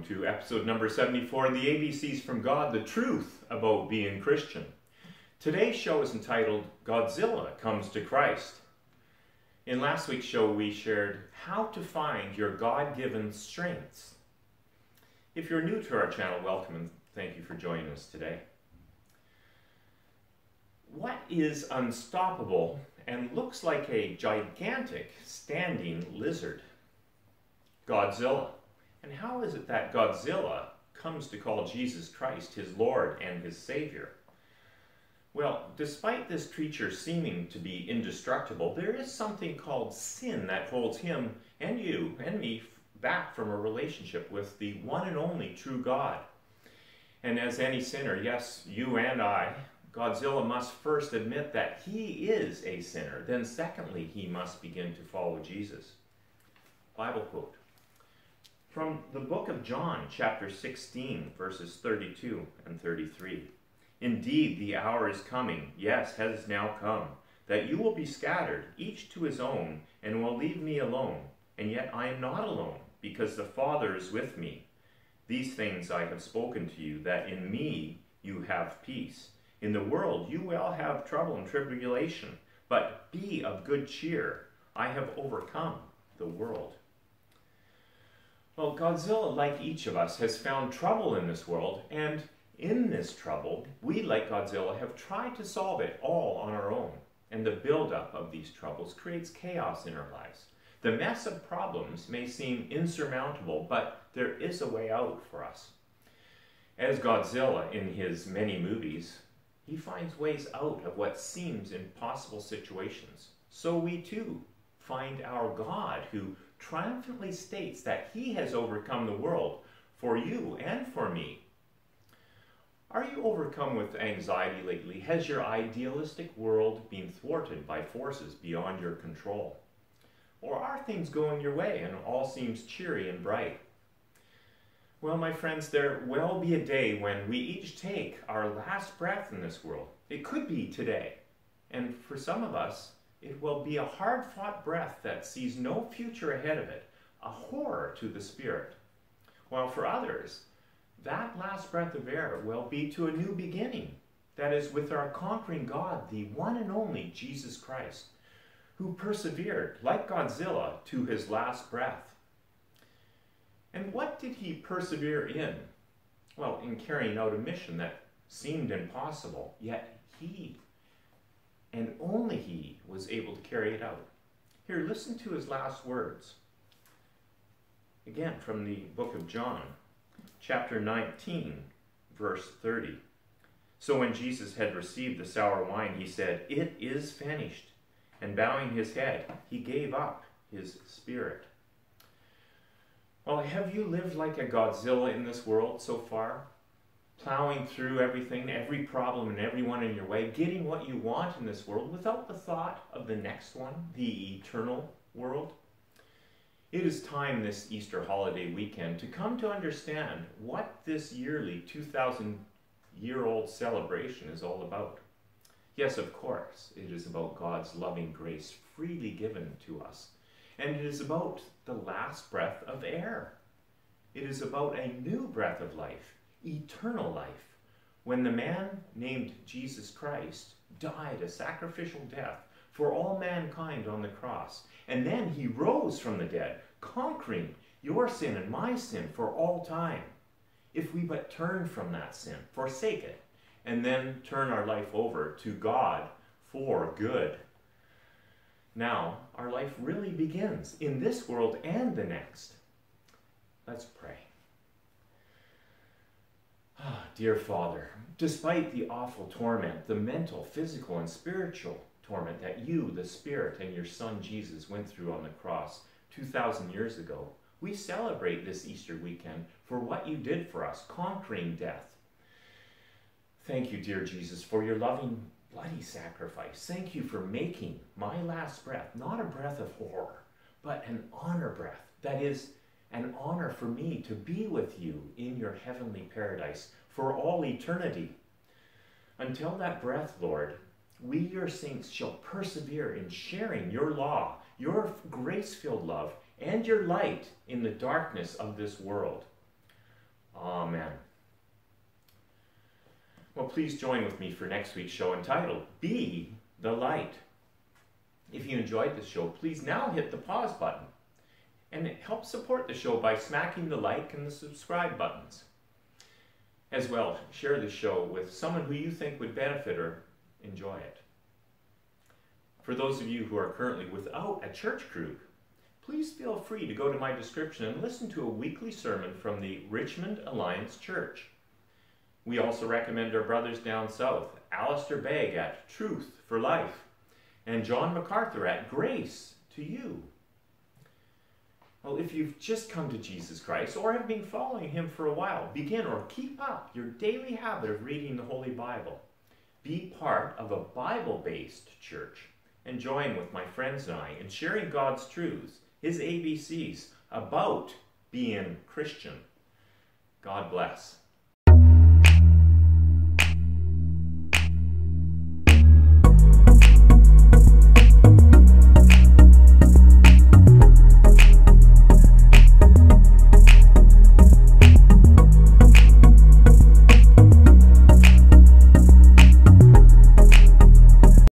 welcome to episode number 74 The ABCs from God, the truth about being Christian. Today's show is entitled Godzilla Comes to Christ. In last week's show, we shared how to find your God given strengths. If you're new to our channel, welcome and thank you for joining us today. What is unstoppable and looks like a gigantic standing lizard? Godzilla. And how is it that Godzilla comes to call Jesus Christ his Lord and his Savior? Well, despite this creature seeming to be indestructible, there is something called sin that holds him and you and me back from a relationship with the one and only true God. And as any sinner, yes, you and I, Godzilla must first admit that he is a sinner. Then, secondly, he must begin to follow Jesus. Bible quote from the book of John, chapter 16, verses 32 and 33. Indeed, the hour is coming, yes, has now come, that you will be scattered, each to his own, and will leave me alone. And yet I am not alone, because the Father is with me. These things I have spoken to you, that in me you have peace. In the world you will have trouble and tribulation, but be of good cheer. I have overcome the world. Well, Godzilla, like each of us, has found trouble in this world, and in this trouble, we, like Godzilla, have tried to solve it all on our own. And the buildup of these troubles creates chaos in our lives. The mess of problems may seem insurmountable, but there is a way out for us. As Godzilla in his many movies, he finds ways out of what seems impossible situations. So we too find our God who triumphantly states that he has overcome the world for you and for me. Are you overcome with anxiety lately? Has your idealistic world been thwarted by forces beyond your control? Or are things going your way and all seems cheery and bright? Well, my friends, there will be a day when we each take our last breath in this world. It could be today. And for some of us, it will be a hard fought breath that sees no future ahead of it, a horror to the spirit. While for others, that last breath of air will be to a new beginning, that is, with our conquering God, the one and only Jesus Christ, who persevered, like Godzilla, to his last breath. And what did he persevere in? Well, in carrying out a mission that seemed impossible, yet he and only he was able to carry it out. Here, listen to his last words. Again, from the book of John, chapter 19, verse 30. So when Jesus had received the sour wine, he said, It is finished. And bowing his head, he gave up his spirit. Well, have you lived like a Godzilla in this world so far? Plowing through everything, every problem and everyone in your way, getting what you want in this world without the thought of the next one, the eternal world. It is time this Easter holiday weekend to come to understand what this yearly 2,000 year old celebration is all about. Yes, of course, it is about God's loving grace freely given to us. And it is about the last breath of air. It is about a new breath of life eternal life. When the man named Jesus Christ died a sacrificial death for all mankind on the cross, and then he rose from the dead, conquering your sin and my sin for all time. If we but turn from that sin, forsake it, and then turn our life over to God for good. Now, our life really begins in this world and the next. Let's pray. Ah, dear Father, despite the awful torment, the mental, physical, and spiritual torment that you, the Spirit, and your Son Jesus went through on the cross 2,000 years ago, we celebrate this Easter weekend for what you did for us, conquering death. Thank you, dear Jesus, for your loving, bloody sacrifice. Thank you for making my last breath not a breath of horror, but an honor breath. That is, an honor for me to be with you in your heavenly paradise for all eternity. Until that breath, Lord, we, your saints, shall persevere in sharing your law, your grace filled love, and your light in the darkness of this world. Amen. Well, please join with me for next week's show entitled Be the Light. If you enjoyed this show, please now hit the pause button and help support the show by smacking the like and the subscribe buttons. As well, share the show with someone who you think would benefit or enjoy it. For those of you who are currently without a church group, please feel free to go to my description and listen to a weekly sermon from the Richmond Alliance Church. We also recommend our brothers down south, Alistair Begg at Truth for Life, and John MacArthur at Grace to You. Well, if you've just come to Jesus Christ or have been following him for a while, begin or keep up your daily habit of reading the Holy Bible. Be part of a Bible based church and join with my friends and I in sharing God's truths, His ABCs, about being Christian. God bless.